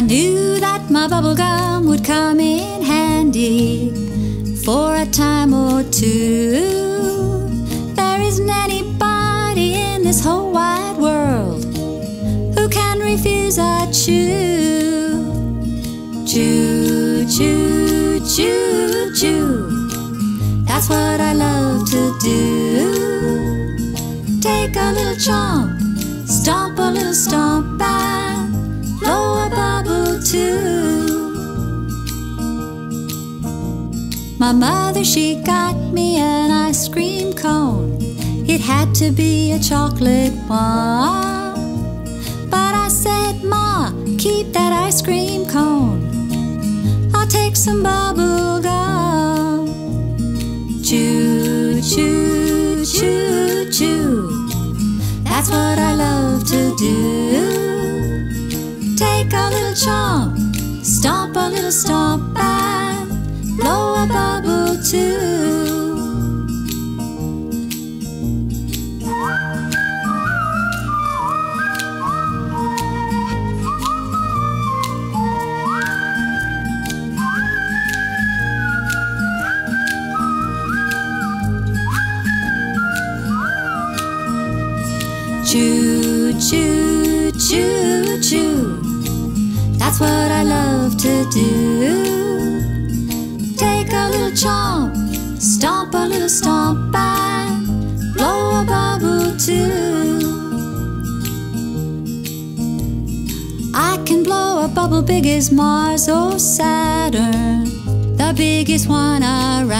knew that my bubble gum would come in handy for a time or two. There isn't anybody in this whole wide world who can refuse a chew. Chew, chew, chew, chew. That's what I love to do. Take a little chomp, stomp a little stomp, and blow My mother, she got me an ice cream cone. It had to be a chocolate one. But I said, Ma, keep that ice cream cone. I'll take some bubble gum. Chew, chew, chew, chew. That's what I love to do. Take a little chomp, stomp a little stomp, Chew, chew, chew, chew. That's what I love to do. Take a little chomp, stomp a stomp, and blow a bubble too. I can blow a bubble big as Mars or Saturn, the biggest one around.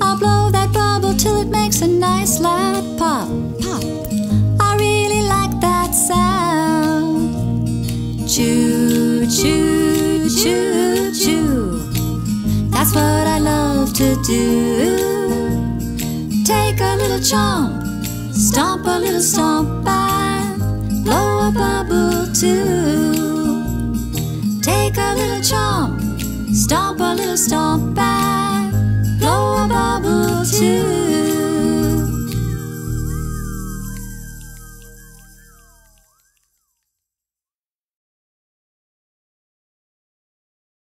I'll blow that bubble till it makes a nice loud pop, pop. I really like that sound. Chew, chew, chew, chew. That's what I to do. Take a little chomp, stomp a little stomp, and blow a bubble too. Take a little chomp, stomp a little stomp, and blow a bubble too.